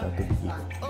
Have a good.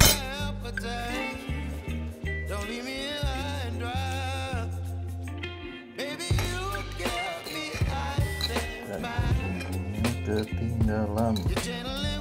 the thing that I'm